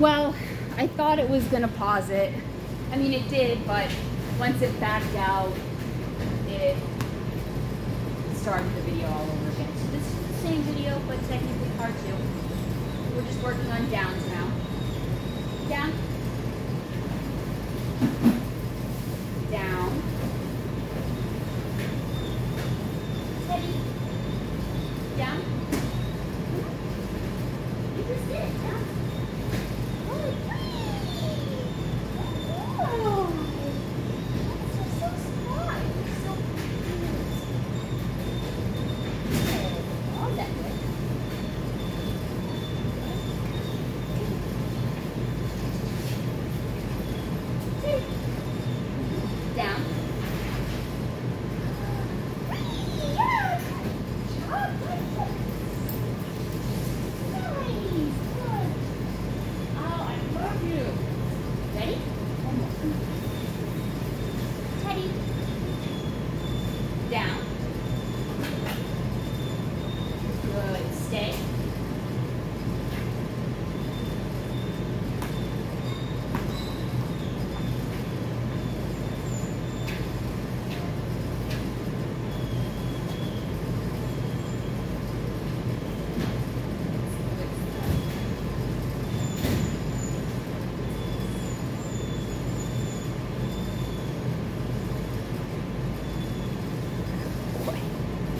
Well, I thought it was gonna pause it. I mean, it did, but once it backed out, it started the video all over again. So this is the same video, but technically part two. We're just working on downs now. Down. Down. Steady. Down. You just did it. Down. Oh, Oh, you're so smart. You're so cute. Oh, that way. Down. Yeah. Good job. Good. Nice. Good. Oh, I love you. Ready? One more. Teddy. Down.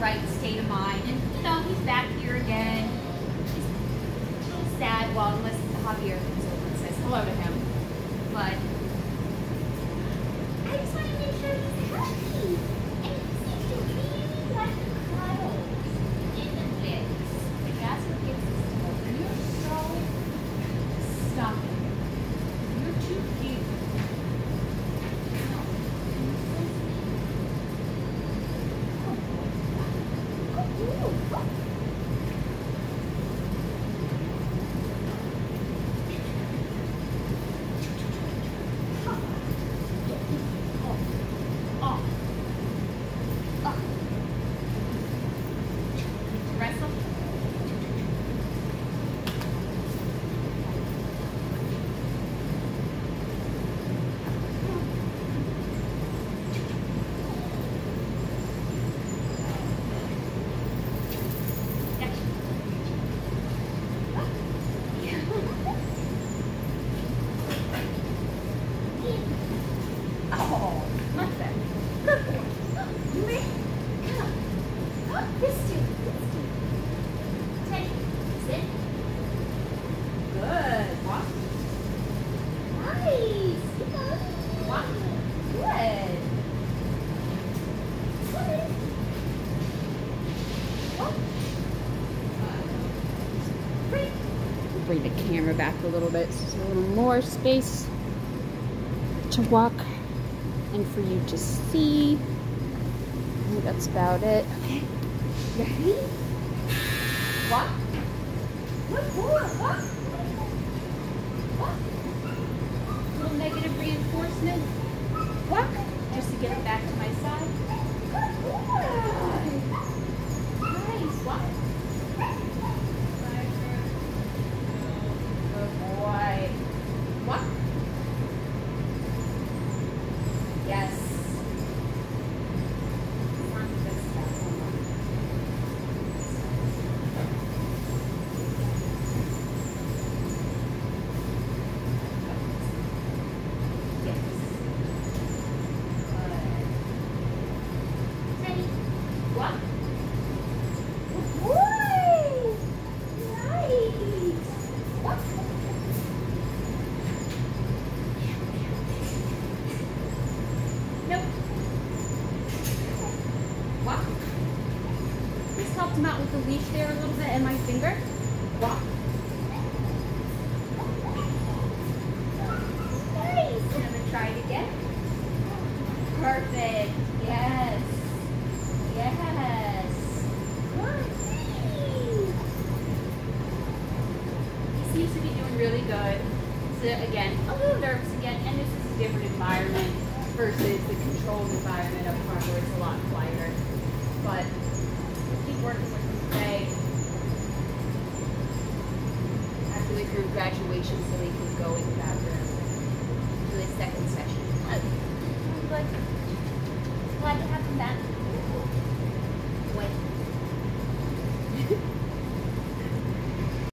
right state of mind. And, you know, he's back here again. He's a little sad, well, unless Javier comes over and says hello to him. But I just want to make sure he's happy. And he seems to really like the cuddles in the bits. Like, that's what gets us to over. You're so stop it. You're too cute. No. Wrestle. Oh, not bad. Good boy. Me. Come on. This too. This too. Teddy, sit. Good. Walk. Nice. Keep going. Walk. Good. Good. Walk. Great. Bring the camera back a little bit so a little more space to walk and for you to see. I think that's about it. Okay. Ready? Walk. Good boy. Walk. Walk. Little negative reinforcement. Walk. Just to get it back to my side. Nope. Walk. Just helped him out with the leash there a little bit and my finger. Walk. Nice. Going to try it again. Perfect. Yes. Yes. Good. He seems to be doing really good. So uh, again, a little nervous again, and this is a different environment versus the controlled environment up front where it's a lot quieter. But keep working with him today. After the group graduation so they can go in that